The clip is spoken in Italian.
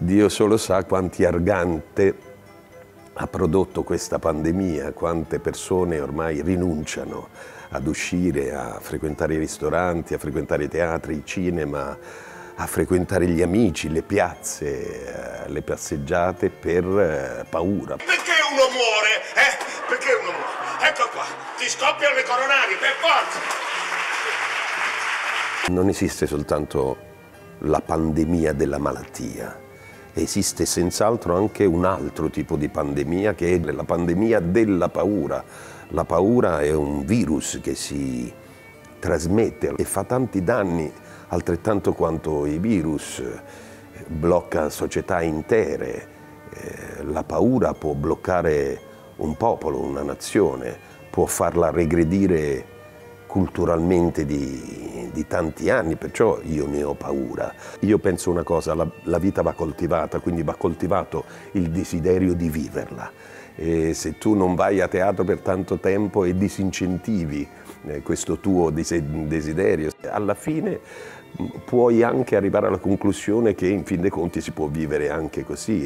Dio solo sa quanti argante ha prodotto questa pandemia, quante persone ormai rinunciano ad uscire, a frequentare i ristoranti, a frequentare i teatri, i cinema, a frequentare gli amici, le piazze, eh, le passeggiate per eh, paura. Perché uno muore? Eh? Perché uno muore? Ecco qua, ti scoppiano le coronarie, per forza! Non esiste soltanto la pandemia della malattia, esiste senz'altro anche un altro tipo di pandemia che è la pandemia della paura. La paura è un virus che si trasmette e fa tanti danni altrettanto quanto i virus, blocca società intere. Eh, la paura può bloccare un popolo, una nazione, può farla regredire culturalmente di, di, tanti anni, perciò io ne ho paura. Io penso una cosa, la, la vita va coltivata, quindi va coltivato il desiderio di viverla. E se tu non vai a teatro per tanto tempo e disincentivi eh, questo tuo desiderio, alla fine puoi anche arrivare alla conclusione che in fin dei conti si può vivere anche così.